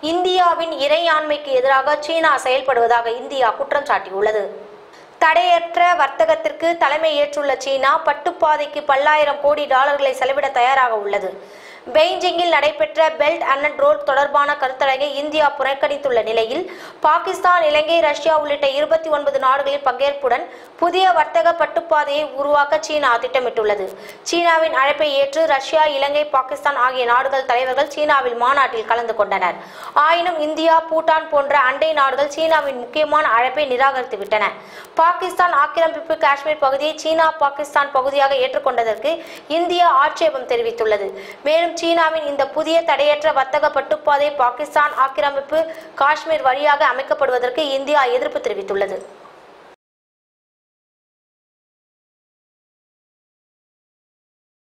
இந்தியாவின் இறையாண்மைக்கு எதிராக சீனா செயல்படுவதாக இந்தியா குற்றம் சாட்டியுள்ளது. தடையற்ற வர்த்தகத்திற்கு தலைமை ஏற்றுள்ள சீனா பட்டுப்பாதைக்கு பல்லாயிரம் கோடி டாலர்களை செலவிட தயாராக உள்ளது. பெய்ஜிங்கில் நடைபெற்ற பெல்ட் அண்ட் ரோட் தொடர்பான கருத்தரங்கை இந்தியா புறக்கணித்துள்ள நிலையில் பாகிஸ்தான் இலங்கை ரஷ்யா உள்ளிட்ட இருபத்தி ஒன்பது நாடுகளின் பங்கேற்புடன் புதிய வர்த்தக பட்டுப்பாதையை உருவாக்க சீனா திட்டமிட்டுள்ளது. சீனாவின் அழைப்பை ஏற்று ரஷ்யா இலங்கை பாகிஸ்தான் ஆகிய நாடுகள் தலைவர்கள் சீனாவில் மாநாட்டில் கலந்து கொண்டனர். ஆயினும் இந்தியா பூட்டான் போன்ற அண்டை நாடுகள் சீனாவின் முக்கியமான அழைப்பை நிராகரித்துவிட்டன பாகிஸ்தான் ஆக்கிரமிப்பு காஷ்மீர் பகுதியை சீனா பாகிஸ்தான் பகுதியாக ஏற்றுக்கொண்டதற்கு இந்தியா ஆட்சேபம் தெரிவித்துள்ளது. மேலும் மேலும் சீனாவின் இந்த புதிய தடையற்ற வர்த்தக பட்டுப்பாதை பாகிஸ்தான் ஆக்கிரமிப்பு காஷ்மீர் வழியாக அமைக்கப்படுவதற்கு இந்தியா எதிர்ப்பு தெரிவித்துள்ளது.